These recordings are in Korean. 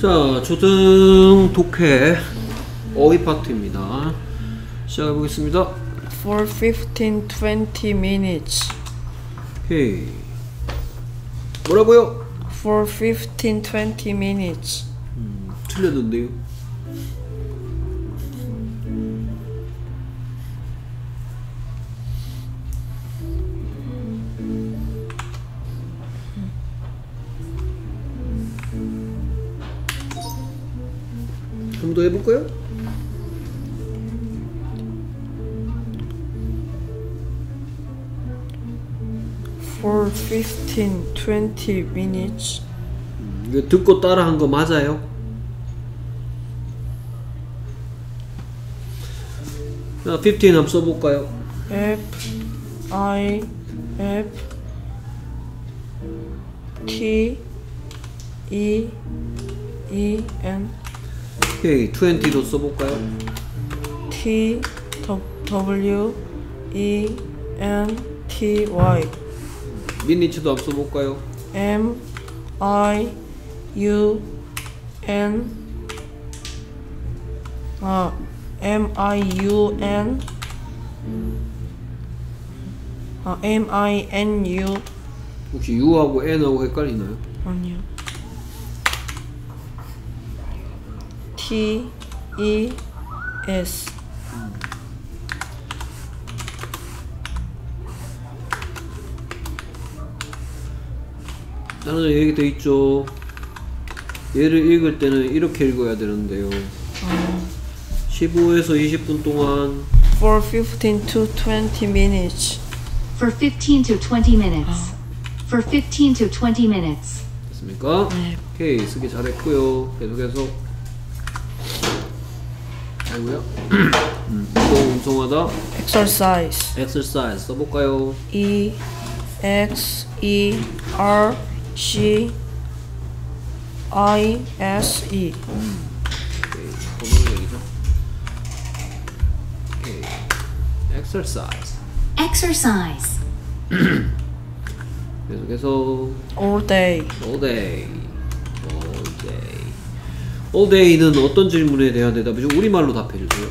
자, 초등 독해 어휘 파트입니다. 시작해 보겠습니다. For 15, 20 minutes. 오케이. 뭐라고요? For 15, 20 minutes. 틀렸는데요. 좀 더 해볼까요? For 15, 20 minutes. 이거 듣고 따라 한 거 맞아요? 자, 15 한번 써볼까요? F I F T E E N 오케이, 20도 써볼까요? T W E N T Y 미니츠도 한번 써볼까요? M I U N 아 M I U N 아 M I N U 혹시 U하고 N하고 헷갈리나요? 아니요 T E S 다른 얘기 돼 있죠. 얘를 읽을 때는 이렇게 읽어야 되는데요. 15에서 20분 동안 for 15 to 20 minutes For 15 to 20 minutes. For 15 to 20 minutes. 됐습니까? 네. 오케이 쓰기 잘했고요. 계속해서 아이고요. 음, 운동 운동하다 exercise exercise 써볼까요? E X E R C I S E 오케이 얘기죠. 오케이 exercise Exercise. 계속해서 all day all day all day는 어떤 질문에 대한 대답이죠? 우리말로 답해주세요.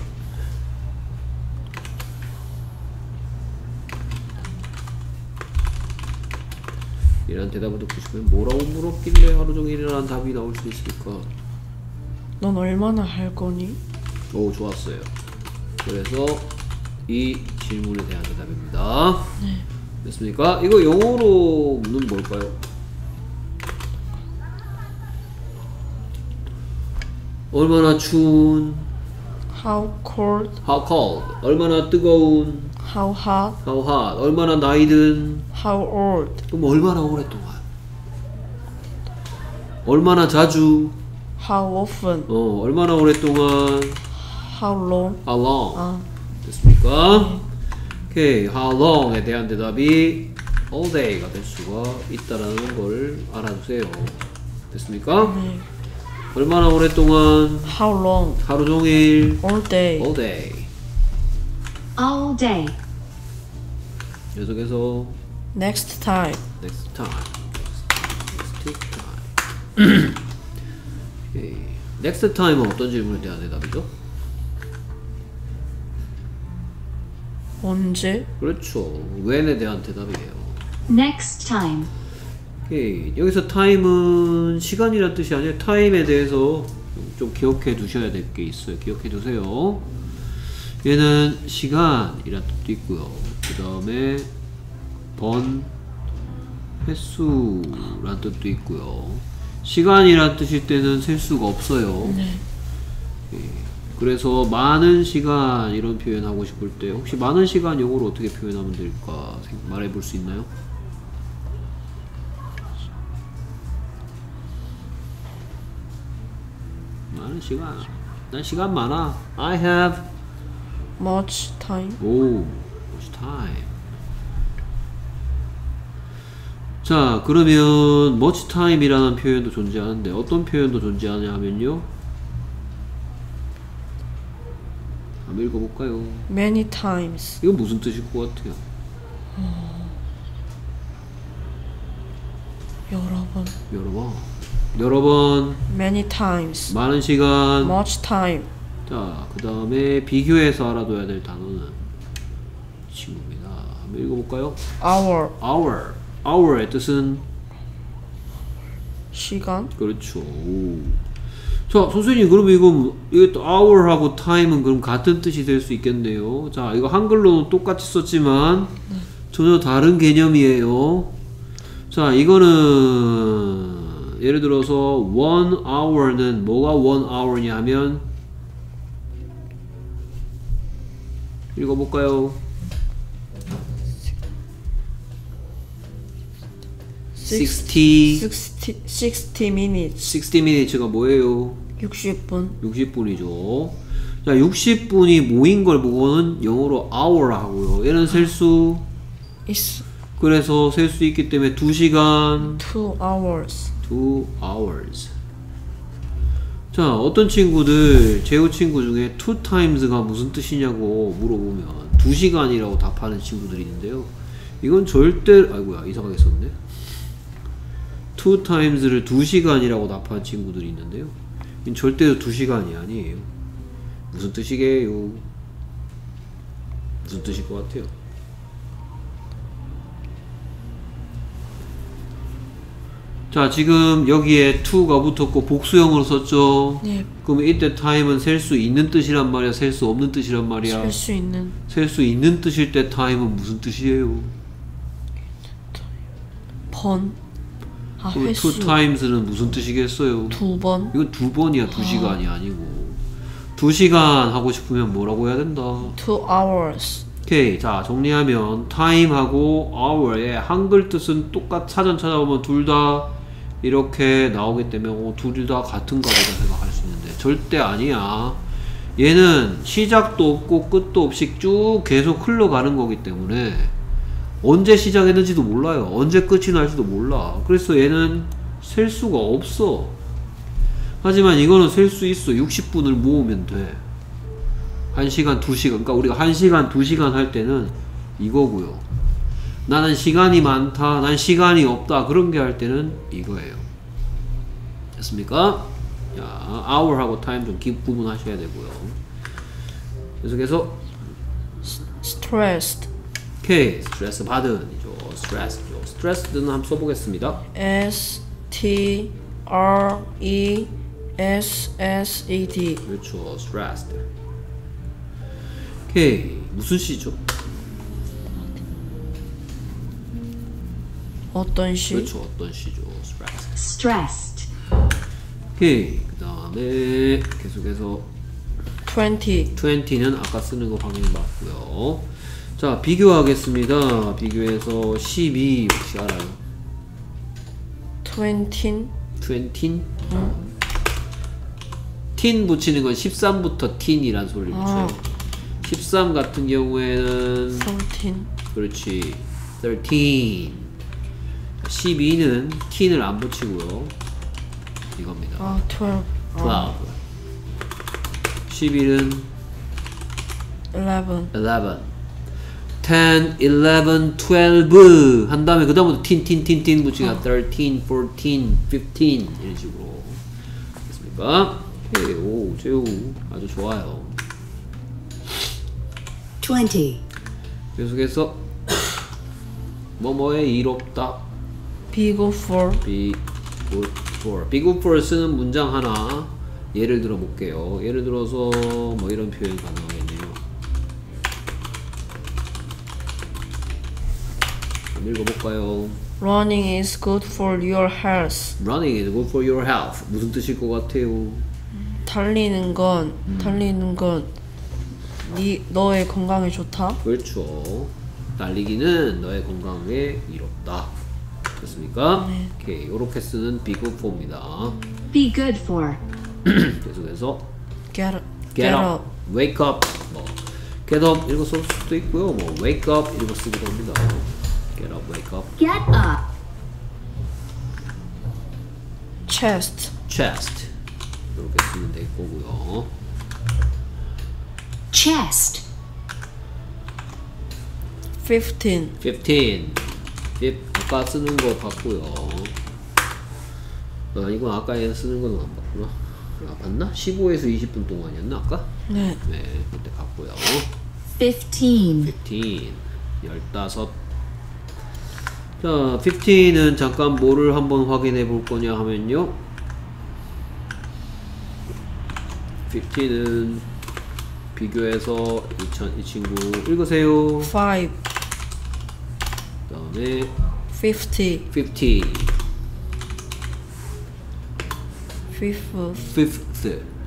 이런 대답을 듣고 싶으면 뭐라고 물었길래 하루 종일이라는 답이 나올 수 있을까? 넌 얼마나 할 거니? 오 좋았어요. 그래서 이 질문에 대한 대답입니다. 됐습니까? 이거 영어로는 뭘까요? 얼마나 추운 How cold? how cold 얼마나 뜨거운 How hot? how hot 얼마나 나이든 How old? 그럼 얼마나 오랫동안 얼마나 자주 How often? 어 얼마나 오랫동안 How long? how long 아, 됐습니까? 오케이 how long에 대한 대답이 all day가 될 수가 있다라는 걸 알아두세요 됐습니까? 네. 얼마나 오랫동안 How long? 하루 종일 All day. all day All day. 계속해서 Next time. next time next time 오케이. next time은 어떤 질문에 대한 대답이죠? 언제? 그렇죠 when에 대한 대답이에요 Next time. 오케이. 여기서 time은 시간이란 뜻이 아니라 time에 대해서 좀 기억해 두셔야 될 게 있어요 기억해 두세요 얘는 시간이란 뜻도 있고요 그 다음에 번 횟수란 뜻도 있고요 시간이란 뜻일 때는 셀 수가 없어요 네. 그래서 많은 시간 이런 표현 하고 싶을 때 혹시 많은 시간 영어로 어떻게 표현하면 될까 생- 말해 볼 수 있나요? 많은 시간 난 시간 많아 I have Much time. 오 much time 자 그러면 much time이라는 표현도 존재하는데 어떤 표현도 존재하냐 하면요 한번 읽어볼까요? Many times. 이건 무슨 뜻일 것 같아요? 여러 번. 여러 번 여러 번, many times, 많은 시간. much time, 자, 그 다음에 비교해서 알아둬야 될 단어는 이 친구입니다. 한번 읽어볼까요? hour, hour. hour의 뜻은 시간, 그렇죠. 오. 자, 선생님, 그럼 이거, 이거 또 hour하고 time은 그럼 같은 뜻이 될 수 있겠네요. 자, 이거 한글로는 똑같이 썼지만 전혀 다른 개념이에요. 자, 이거는 예를 들어서 one hour는 뭐가 one hour냐 하면 읽어볼까요? 60, 60, 60 minutes, 60 minutes가 뭐예요? 60분, 60분이죠. 자, 60분이 모인 걸 보고는 영어로 hour 하고요. 얘는 셀 수, is 그래서 셀 수 있기 때문에 2시간, 2 hours, 2 hours. 자, 어떤 친구들, 제우 친구 중에 two times가 무슨 뜻이냐고 물어보면 2시간이라고 답하는 친구들이 있는데요. 이건 절대, 아이고야, 이상하게 썼네. two times를 2시간이라고 답하는 친구들이 있는데요. 이건 절대로 2시간이 아니에요. 무슨 뜻이게요? 무슨 뜻일 것 같아요? 자, 지금 여기에 to가 붙었고 복수형으로 썼죠? 네, 그럼 이때 time은 셀 수 있는 뜻이란 말이야? 셀 수 없는 뜻이란 말이야? 셀 수 있는 셀 수 있는 뜻일 때 time은 무슨 뜻이에요? 번, 아 그럼 횟수 two times는 무슨 뜻이겠어요? 두 번, 이건 두 번이야, 두 시간이 아니고. 두 시간 하고 싶으면 뭐라고 해야 된다? 2 hours, 오케이. 자, 정리하면 time하고 hour의 한글 뜻은 똑같 사전 찾아보면 둘다 이렇게 나오기 때문에 어, 둘이 다 같은가 보다 생각할 수 있는데 절대 아니야. 얘는 시작도 없고 끝도 없이 쭉 계속 흘러가는 거기 때문에 언제 시작했는지도 몰라요. 언제 끝이 날지도 몰라. 그래서 얘는 셀 수가 없어. 하지만 이거는 셀 수 있어. 60분을 모으면 돼. 1시간, 2시간. 그러니까 우리가 1시간, 2시간 할 때는 이거고요. 나는 시간이 많다. 난 시간이 없다. 그런 게 할 때는 이거예요. 됐습니까? 자, hour하고 time 좀 기- 구분하셔야 되고요. 계속해서 stressed, K 스트레스 받은이죠. 스트레스죠. 스트레스는 한번 써보겠습니다. S T R E S S E D, 그렇죠. stressed. K 무슨 시죠? 어떤 시? 그렇죠. 어떤 시죠? stressed. stressed, 오케이. 그 다음에 계속해서 20, 20는 아까 쓰는 거 확인해봤고요. 자, 비교하겠습니다. 비교해서 12 혹시 알아요? 20, 20? 틴 붙이는 건 13부터 틴이란 소리를 붙여요. 13 같은 경우에는 13, 그렇지 13 12는 틴을 안 붙이고요. 이겁니다. 아 12, 12 11은 11, 11 10, 11, 12 한 다음에 그 다음부터 틴, 틴, 틴, 틴 붙이가 13, 14, 15 이런 식으로. 됐습니까? 오케이, 오, 제우. 아주 좋아요. 20, 계속해서 뭐뭐에 이롭다 Be good for, be good for be good for 쓰는 문장 하나 예를 들어 볼게요 예를 들어서 뭐 이런 표현 가능하겠네요 읽어볼까요? running is good for your health. Running is good for your health 무슨 뜻일 것 같아요? 달리는 건, 달리는 건, 네, 너의 건강에 좋다. 그렇죠 달리기는 너의 건강에 이롭다 됐습니까? 오케이 이렇게 쓰는 be good for입니다 be good for, 계속해서 Get, get up, wake up, 뭐 get up 이거 쓸 수도 있고요. 뭐 wake up 이거 쓰기도 합니다. get up, wake up, get up, chest, chest 이렇게 쓰면 될 거고요. chest, 15, 15, 15 아까 쓰는 거 같고요. 아 이건 아까 얘 쓰는 건 안 봤구나 아 봤나? 15에서 20분 동안이었나 아까? 네. 네 그때 봤고요 15, 15 15 자, 15은 잠깐 뭐를 한번 확인해 볼 거냐 하면요 15은 비교해서 이, 천, 이 친구 읽으세요 5, 그 다음에 50, 50 fifth, fifth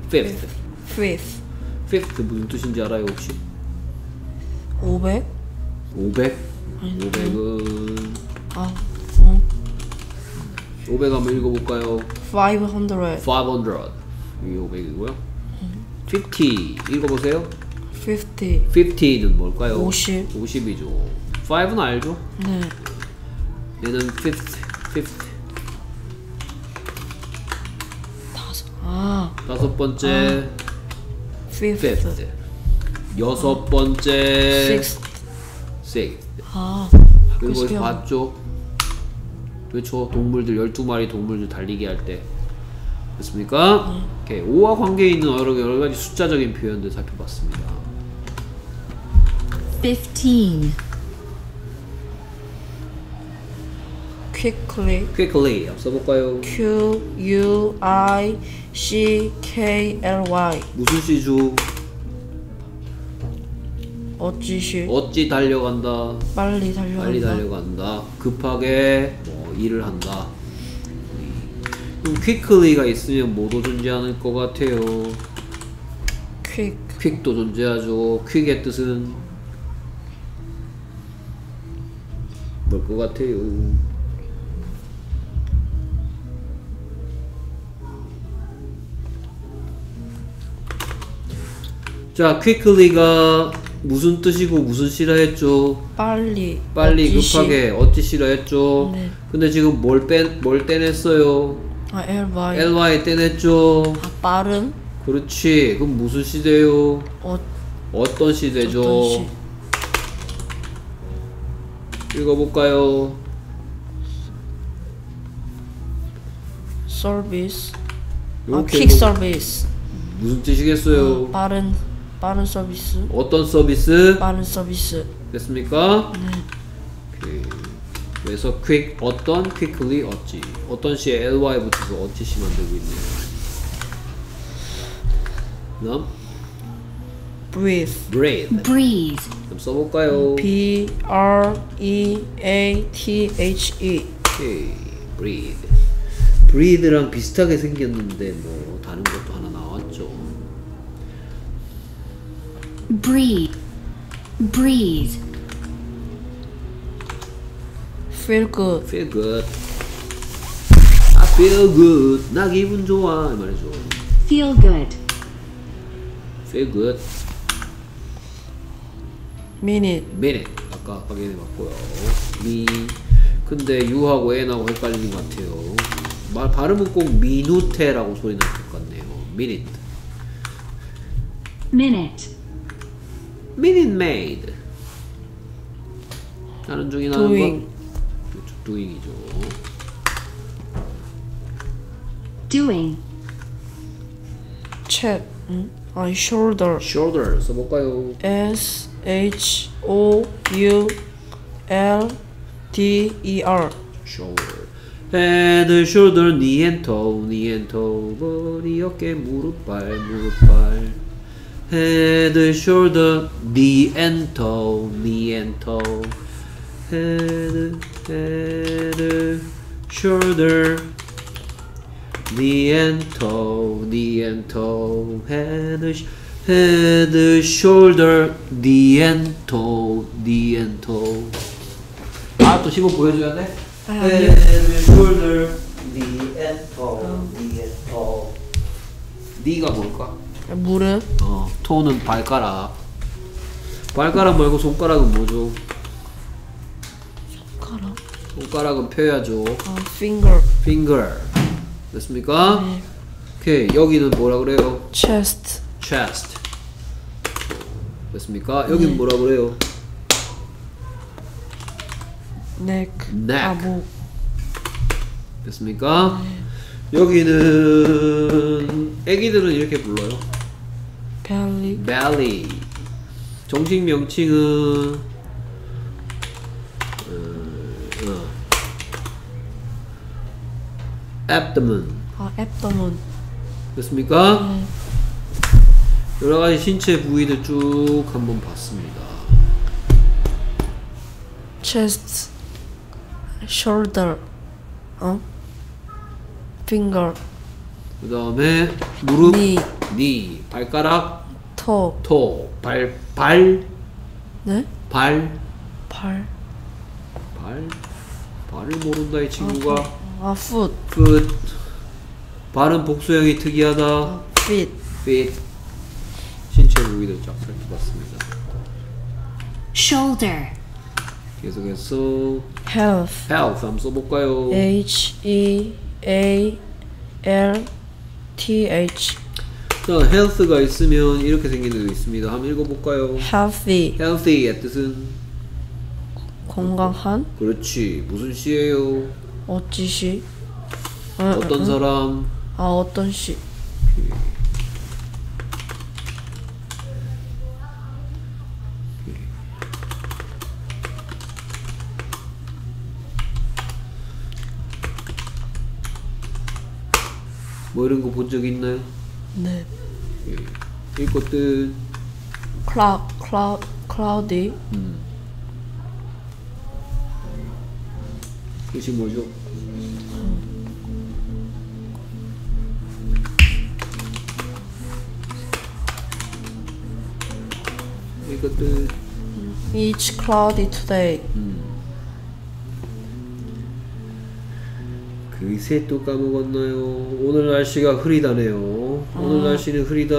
fifth fifth, fifth 무슨 뜻인지 알아요 혹시? 500? 500? 500은 아, 어. 500 한번 읽어볼까요? 500, 500 이게 500이고요 50 읽어보세요 50, 50는 뭘까요? 50. 50이죠 5는 알죠? 네. 얘는 fifth fifth. 다섯. 아, 다섯 번째. fifth, fifth. 여섯 번째. Sixth. sixth. 아, 그리고 봤죠? 그렇죠 동물들 12마리 동물들 달리기 할 때. 됐습니까? 오케이. 5와 관계 있는 여러, 여러 가지 숫자적인 표현들 살펴봤습니다. 15, quickly, quickly 써볼까요? Q, U, I, C, K, L, Y. 무슨 시주? 어찌시, 어찌 달려간다 빨리 달려간다. 빨리 달려간다 급하게 뭐 일을 한다 그럼 quickly가 있으면 뭐도 존재하는 것 같아요 quick, 퀵도 존재하죠. 퀵의 뜻은 뭘 것 같아요? 자, quickly가 무슨 뜻이고 무슨 시라했죠? 빨리. 빨리 어찌시. 급하게 어찌 시라했죠? 네. 근데 지금 뭘 뺀, 뭘 떼냈어요? 아, L, Y. ly 떼냈죠? 아, 빠른. 그렇지. 그럼 무슨 시대요? 어, 어떤 시대죠? 어떤 시? 읽어볼까요? 서비스. 아, 퀵 서비스. 무슨 뜻이겠어요? 빠른, 빠른 서비스. 어떤 서비스? 빠른 서비스. 됐습니까? 네. 오케이. 그래서 quick 어떤 quickly 어찌 어떤 시에 ly 붙여서 어찌 시 만들고 있네요. 그다음 breathe. breathe breathe, 좀 써볼까요? B R E A T H E. 오케이 breathe breathe랑 비슷하게 생겼는데 뭐 다른 것도 하나 나왔죠. Breathe, breathe, feel good. feel good. I feel good. 나 기분 좋아 이 말이죠. feel good, feel good. minute. minute 아까 확인해 봤고요. 미 근데 유하고 n하고 헷갈리는 것 같아요. 말 발음은 꼭 미누테라고 소리 날 것 같네요. minute. minute, minute maid. 하는 중이 나는 doing. 건 그렇죠. doing이죠. doing, chat. 응? 아, shoulder. shoulder 써볼까요? S H O U L D E R. shoulder. head, shoulder, knee and toe, knee and toe, 머리, 어깨, 무릎, 발, 무릎, 발. Head, shoulder, knee and toe, knee and toe. head, head, shoulder, knee and toe, knee and toe. head, head, shoulder, knee and toe, knee and toe. 아, 또 시범 보여줘야 돼? 아, head, shoulder, knee and toe, knee and toe. knee가 뭘까? 무릎. 어, toe는 발가락. 발가락 말고 손가락은 뭐죠? 가라. 손가락은 펴야죠. 아, finger. finger. 됐습니까? 네. 오케이. 여기는 뭐라 그래요? chest. chest. 됐습니까? 여기는 뭐라 그래요? neck. neck. 아, 목. 됐습니까? 여기는 애기들은 이렇게 불러요. Belly, belly. 정식 명칭은 어, 어. abdomen. 아, abdomen, 됐습니까? 네. 여러 가지 신체 부위들 쭉 한번 봤습니다. chest, shoulder, 어? finger, 그 다음에 무릎, knee, knee, 발가락, toe, 토, 발, 발, 네? 발, 발, 발, 발을 모른다 이 친구가. 아, foot, foot, 발은 복수형이 특이하다. feet, feet, 신체 부위들 쫙 살펴봤습니다. shoulder, 계속해서 health, health 한번 써볼까요? H E A L T H, 자, health가 있으면 이렇게 생긴 데도 있습니다. 한번 읽어볼까요? healthy, healthy의 뜻은 건강한, 그렇지 무슨 시예요? 어찌시, 어떤 사람? 아, 어떤 시, 뭐 이런 거 본 적 있나요? 네, 이 것들 cloud, cloud, cloudy, 뜻이 뭐죠? 이것들 It's cloudy today. 그새 또 까먹었나요? 오늘 날씨가 흐리다네요. 오늘 날씨는 흐리다.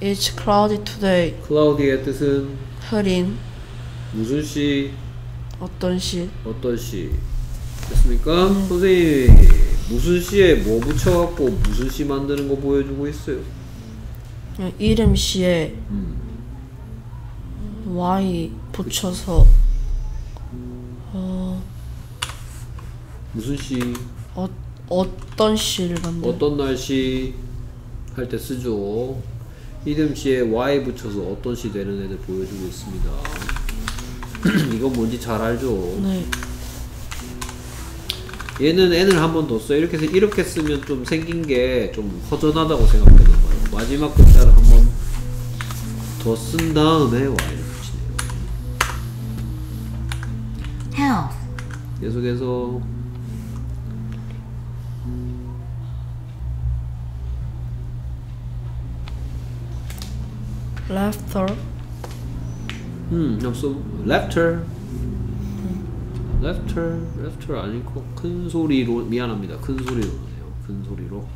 It's cloudy today. 클라우디의 뜻은 흐린 무슨 시, 어떤 시? 어떤 시? 됐습니까? 선생님 무슨 시에 뭐 붙여갖고 무슨 시 만드는 거 보여주고 있어요. 이름 시에 음. Y 붙여서 무슨 시, 어, 어떤 시를 만들? 어떤 날씨 할 때 쓰죠. 이름 시에 Y 붙여서 어떤 시 되는 애들 보여주고 있습니다. 이건 뭔지 잘 알죠. 네. 얘는 n을 한 번 더 써. 이렇게 해서 이렇게 쓰면 좀 생긴 게 좀 허전하다고 생각되는 거예요. 마지막 글자를 한 번 더 쓴 다음에 y를 붙이네요. health, 계속해서 Laughter. 음, 써. laughter. laughter, laughter 아니고 큰 소리로 미안합니다. 큰 소리로 해요. 큰 소리로.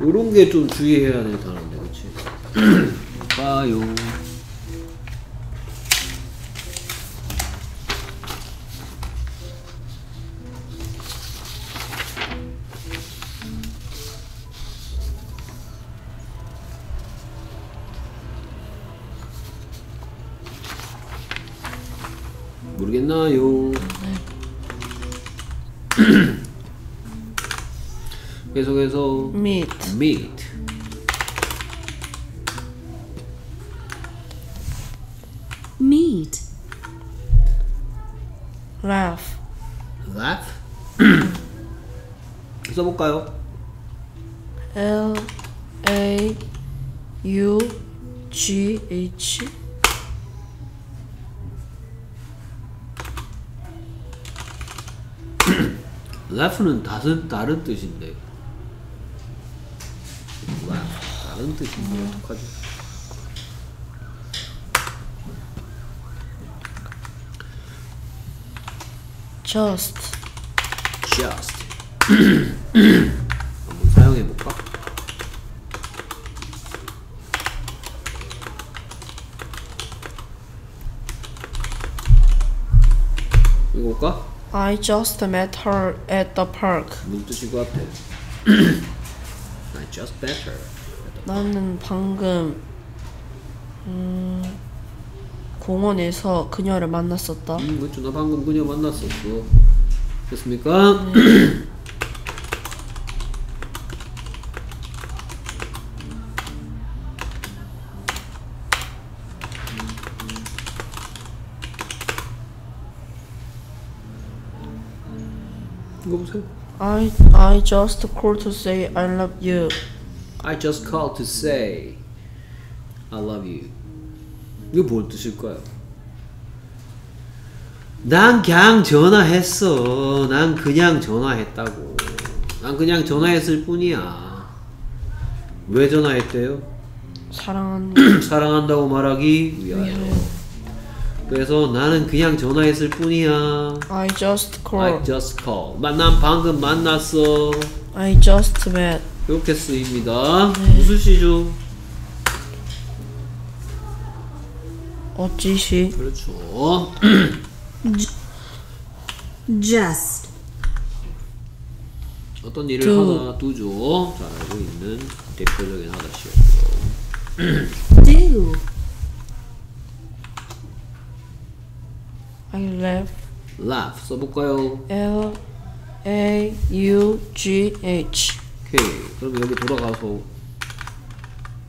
요런 게 좀 주의해야 될 단어인데, 그치? 모르겠나요? Laugh 써볼까요? L A U G H. laugh는 다른 다른 뜻인데 다른 뜻인데 어떡하지? just just 한번 사용해 볼까? 이거 볼까? I just met her at the park. 무슨 뜻일 것 같아? I just met her. 나는 방금 음, 공원에서 그녀를 만났었다. 음, 그렇죠. 나 방금 그녀 만났었어. 됐습니까? 이거 보세요. I I just called to say I love you. I just called to say I love you. 이게 뭔 뜻일까요? 난 그냥 전화했어. 난 그냥 전화했다고. 난 그냥 전화했을 뿐이야. 왜 전화했대요? 사랑하는 사랑한다고 말하기 위하여. 그래서 나는 그냥 전화했을 뿐이야. I just I called. just called. 만- 난 방금 만났어. I just met. 이렇게 쓰입니다. 무슨 시죠? 어찌시 그렇죠. just, 어떤 일을 두. 하다 두죠. 잘 알고 있는 대표적인 하다시였죠. do, I left laugh 써볼까요? L A U G H. 오케이. 그럼 여기 돌아가서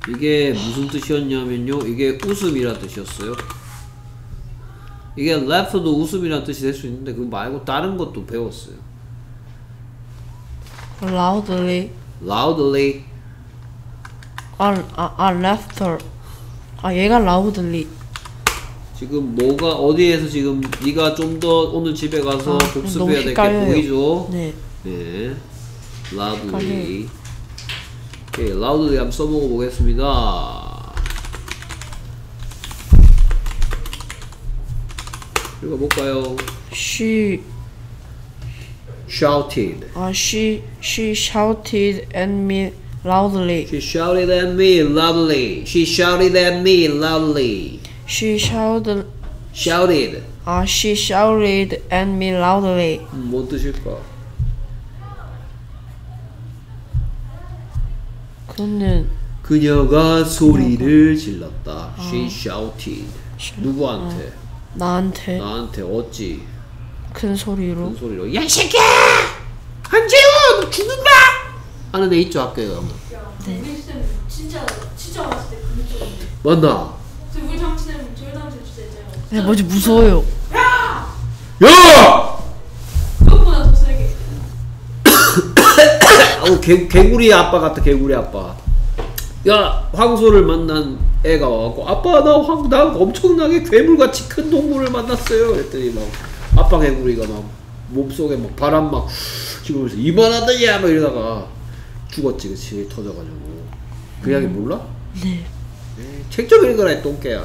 이게 무슨 뜻이었냐면요. 이게 웃음이란 뜻이었어요. 이게 laugh도 웃음이란 뜻이 될 수 있는데 그거 말고 다른 것도 배웠어요. Loudly. loudly 아, 아, 아 laughter. 아 얘가 loudly. 지금 뭐가 어디에서 지금 네가 좀 더 오늘 집에 가서 아, 복습해야 될 게. 보이죠? 네. 네. loudly. 헷갈려요. 오케이, loudly 한번 써보고 보겠습니다. 읽어볼까요? She shouted. 아 she she shouted at me loudly. She shouted at me loudly. She shouted at me loudly. She shouted shouted. 아 she shouted at me loudly. 음, 뭔 뜻일까? 그는 그녀가 소리를 질렀다. She shouted. 누구한테? 나한테 나한테 어찌? 큰 소리로 큰 소리로 야이 새끼야! 한재호 너 죽는다! 하는 애 있죠 학교에 가면 우리 쌤 진짜 진짜 왔을 때 그쪽인데. 맞나? 저 우리 당치는 저희 당치 진짜 있잖아요. 야 뭐지 무서워요. 야! 그 아우 개, 개구리 아빠 같아 개구리 아빠. 야 황소를 만난 애가 와갖고 아빠 나 황 나 엄청나게 괴물같이 큰 동물을 만났어요. 그랬더니 막 아빠 개구리가 막 몸속에 막 바람 막 지금 이만하다냐 막 이러다가 죽었지 그치? 터져가지고. 그 이야기 몰라? 네. 책 좀 읽어라 이 똥개야.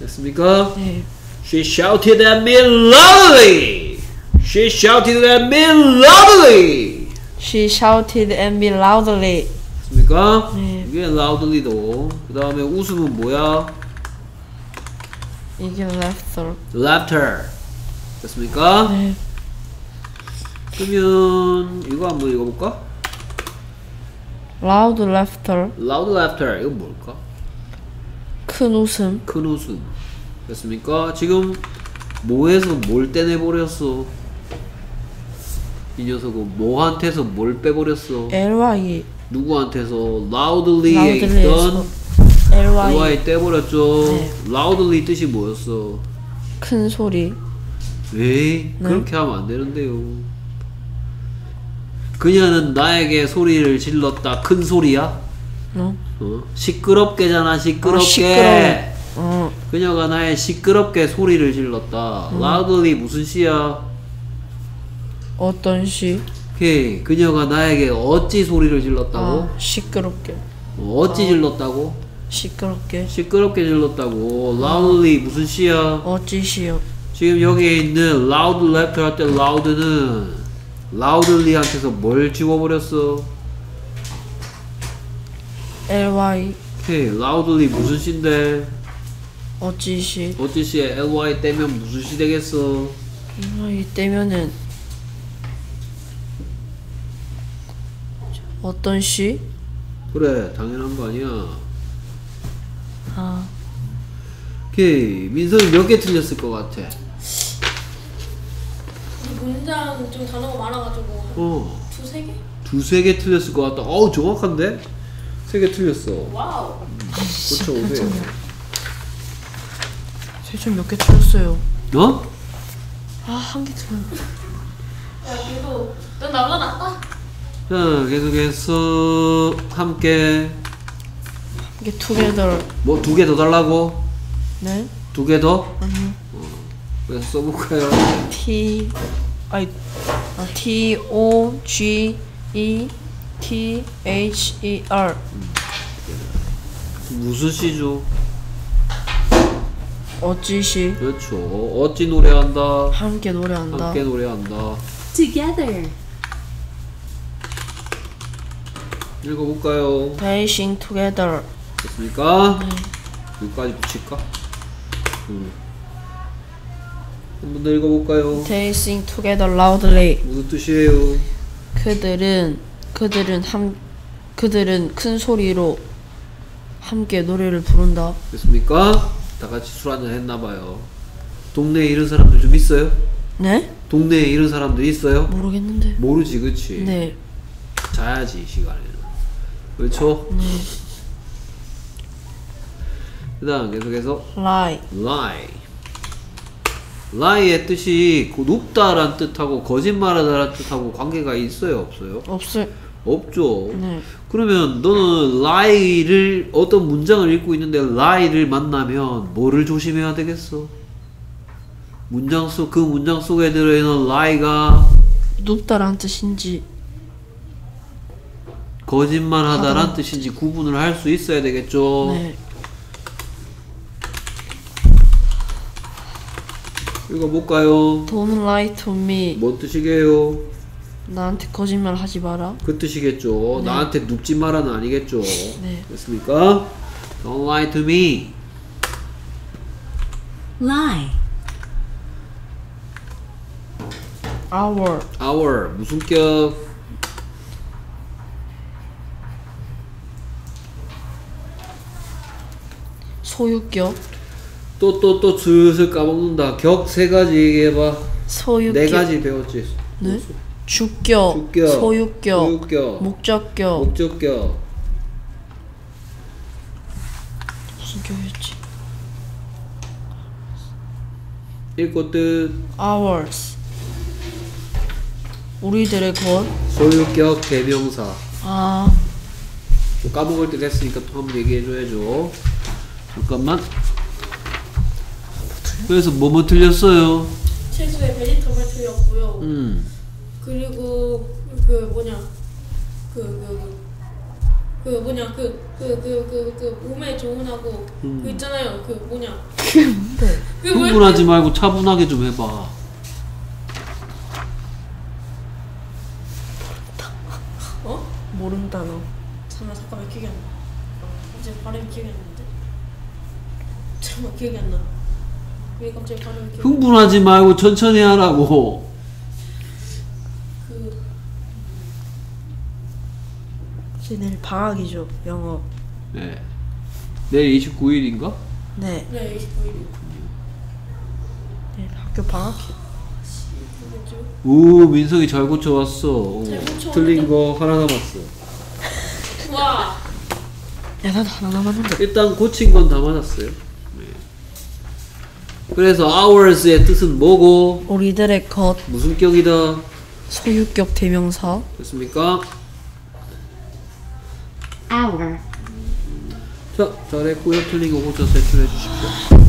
됐습니까? 네. She shouted at me loudly! She shouted at me loudly She shouted at me loudly. 됐습니까? 네. 이게 loudly도 그 다음에 웃음은 뭐야? 이게 laughter. laughter 됐습니까? 네. 그러면 이거 한번 읽어볼까? loud laughter. loud laughter 이거 뭘까? 큰 웃음. 큰 웃음 됐습니까? 지금 뭐해서 뭘 떼내버렸어? 이 녀석은 뭐한테서 뭘 빼버렸어? L-Y. 누구한테서 loudly에 있던 L-Y. y 떼버렸죠? 네. loudly 뜻이 뭐였어? 큰 소리. 에이 네. 그렇게 하면 안 되는데요 그녀는 나에게 소리를 질렀다 큰 소리야? 어? 어? 시끄럽게잖아 시끄럽게 아, 시끄러워. 어. 그녀가 나의 시끄럽게 소리를 질렀다 음. loudly 무슨 시야? 어떤 시? 오케이 그녀가 나에게 어찌 소리를 질렀다고? 아, 시끄럽게. 어, 어찌 질렀다고? 시끄럽게. 시끄럽게 질렀다고 loudly 무슨 시야? 어찌 시요? 지금 여기에 있는 loud left 할때 loud는 loudly한테서 뭘 지워버렸어? ly 오케이, loudly 무슨 시인데? 어찌 시 어찌 시에 ly 떼면 무슨 시 되겠어? ly 떼면은 어떤 시? 그래, 당연한 거 아니야. 아 오케이, 민성이 몇 개 틀렸을 것 같아? 이 문장 좀 단어가 많아가지고 어, 두세 개? 두세 개 틀렸을 것 같다. 어우, 정확한데? 세 개 틀렸어. wow. 고쳐오세요. 세점 몇 개 틀렸어요 어? 아한 개 틀렸 야 그래도 넌 나보다 낫다. 자, 계속해서 함께 이게 together 뭐두 개 더 달라고? 네 두 개 더? 아니요 어, 그래서 써볼까요? T 아이 아, T O G E T H E R 무슨 시죠? 어찌 시 그렇죠. 어찌 노래한다. 함께 노래한다 함께 노래한다. Together. 읽어볼까요? Sing together 됐습니까? 여기까지 붙일까? 음. 한번 더 읽어볼까요? Sing together loudly 무슨 뜻이에요? 그들은 그들은 함 그들은 큰 소리로 함께 노래를 부른다 됐습니까? 다 같이 술 한잔 했나봐요. 동네에 이런 사람들 좀 있어요? 네? 동네에 이런 사람들 있어요? 모르겠는데 모르지, 그치? 네 자야지, 이 시간에는. 그렇죠? 그 다음 계속해서 lie lie. lie의 뜻이 그 높다란 뜻하고 거짓말하다란 뜻하고 관계가 있어요, 없어요? 없을 없죠. 네 그러면 너는 lie를 어떤 문장을 읽고 있는데 lie를 만나면 뭐를 조심해야 되겠어? 문장 속 그 문장 속에 들어있는 lie가 높다란 뜻인지 거짓말하다란 뜻인지 구분을 할 수 있어야 되겠죠. 네 읽어볼까요? Don't lie to me 뭔 뜻이게요? 나한테 거짓말 하지 마라 그 뜻이겠죠. 나한테 눕지 마라는 아니겠죠. 네. 됐습니까? Don't lie to me. Lie. our Our 무슨 격? 소유격 또 또 또 슬슬 까먹는다. 격 세 가지 얘기해봐. 소유격 네 가지 배웠지. 네? 주격, 주격, 소유격, 소유격, 목적격 목적격. 무슨 격이었지? 읽고 뜻. ours 우리들의 것 소유격 대명사. 아, 또 까먹을 때 됐으니까 또 한번 얘기해줘야죠. 잠깐만. 그래서 뭐뭐 틀렸어요? 채소에 베지터블 틀렸고요. 음. 그리고 그 뭐냐 그그그 뭐냐 그그그 그 그 몸에 좋은하고 그 있잖아요 그 뭐냐 네. 그 뭐야 흥분하지 말고 차분하게 좀 해봐. 어? 모르는 단어. 잠깐 잠깐만 기억이 안 나. 갑자기 발음이 기억이 안 나는데. 잠깐만 기억이 안 나. 왜 갑자기 안 나? 흥분하지 말고 천천히 하라고. 그 이제 내일 방학이죠, 영어. 네. 내일 29일인가? 네, 네, 29일이. 내일 학교 방학. 뭐겠죠? 오, 민석이 잘 고쳐왔어. 잘 고쳐왔는데? 틀린 거 하나 남았어. 와. 야, 나도 하나 남았는데. 일단 고친 건 다 맞았어요. 네. 그래서 hours의 뜻은 뭐고? 우리들의 것, 무슨 격이다? 소유격 대명사. 됐습니까? Hour. 자, 잘했고요. 틀린 거 고쳐 제출해 주십시오.